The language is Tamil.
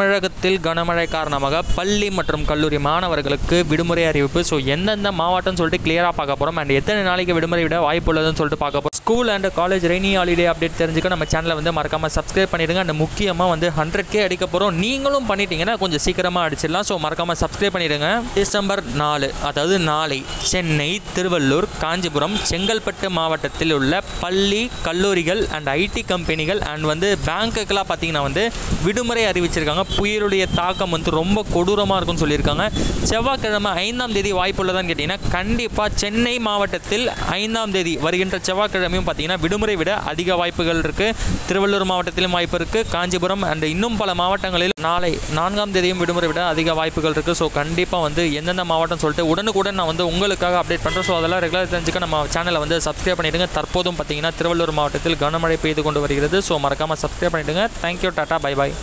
தமிழகத்தில் கனமழை காரணமாக பள்ளி மற்றும் கல்லூரி மாணவர்களுக்கு விடுமுறை அறிவிப்பு. ஸோ எந்தெந்த மாவட்டம்னு சொல்லிட்டு கிளியராக பார்க்க போகிறோம் அண்ட் எத்தனை நாளைக்கு விடுமுறை விட வாய்ப்பு உள்ளதுன்னு சொல்லிட்டு பார்க்க போகிறோம் school and college rainy holiday update தெரிஞ்சுக்க நம்ம சேனலை வந்து மறக்காமல் சப்ஸ்கிரைப் பண்ணிடுங்க. அண்ட் முக்கியமாக வந்து ஹண்ட்ரட் கே அடிக்க போகிறோம் நீங்களும் பண்ணிட்டீங்கன்னா கொஞ்சம் சீக்கிரமாக அடிச்சிடலாம். ஸோ மறக்காமல் சப்ஸ்கிரைப் பண்ணிடுங்க. டிசம்பர் நாலு அதாவது நாளை சென்னை திருவள்ளூர் காஞ்சிபுரம் செங்கல்பட்டு மாவட்டத்தில் உள்ள பள்ளி கல்லூரிகள் அண்ட் ஐடி கம்பெனிகள் அண்ட் வந்து பேங்க்குக்கெல்லாம் பார்த்தீங்கன்னா வந்து விடுமுறை அறிவிச்சிருக்காங்க. புயலுடைய தாக்கம் வந்து ரொம்ப கொடூரமாக இருக்கும்னு சொல்லியிருக்காங்க. செவ்வாய்க்கிழமை ஐந்தாம் தேதி வாய்ப்புள்ளதான்னு கேட்டிங்கன்னா கண்டிப்பாக சென்னை மாவட்டத்தில் ஐந்தாம் தேதி வருகின்ற செவ்வாய்க்கிழமை மாவட்டத்திலையும் பார்த்தீங்கன்னா விடுமுறை விட அதிக வாய்ப்புகள் இருக்குது திருவள்ளூர் மாவட்டத்திலும் வாய்ப்பு இருக்குது காஞ்சிபுரம் அண்ட் இன்னும் பல மாவட்டங்களில் நாளை நான்காம் தேதியும் விடுமுறை விட அதிக வாய்ப்புகள் இருக்குது ஸோ கண்டிப்பாக வந்து எந்தெந்த மாவட்டம் சொல்லிட்டு உடனுக்குடன் நான் வந்து உங்களுக்காக அப்டேட் பண்ணுறேன் ஸோ அதெல்லாம் ரெகுலர் தெரிஞ்சுக்க நம்ம சேனலை வந்து சப்ஸ்கிரைப் பண்ணிவிடுங்க தற்போதும் பார்த்தீங்கன்னா திருவள்ளூர் மாவட்டத்தில் கனமழை பெய்து கொண்டு வருகிறது. ஸோ மறக்காமல் சப்ஸ்கிரைப் பண்ணிவிடுங்க தேங்க்யூ டாட்டா பை பாய்